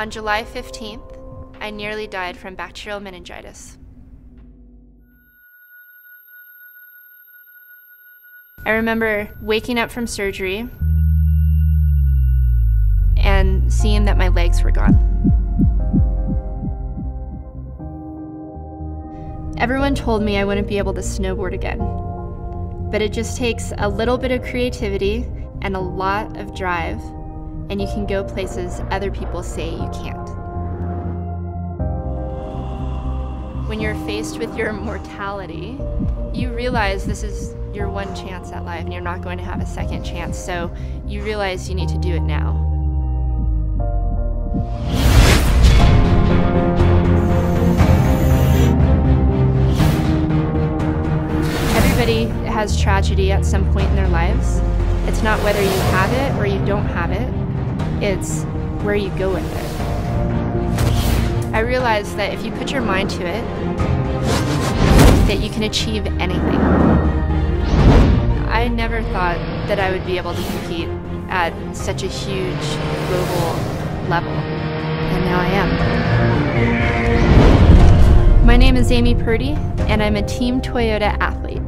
On July 15th, I nearly died from bacterial meningitis. I remember waking up from surgery and seeing that my legs were gone. Everyone told me I wouldn't be able to snowboard again, but it just takes a little bit of creativity and a lot of drive, and you can go places other people say you can't. When you're faced with your mortality, you realize this is your one chance at life and you're not going to have a second chance, so you realize you need to do it now. Everybody has tragedy at some point in their lives. It's not whether you have it or you don't have it, it's where you go with it. I realized that if you put your mind to it, that you can achieve anything. I never thought that I would be able to compete at such a huge global level, and now I am. My name is Amy Purdy, and I'm a Team Toyota athlete.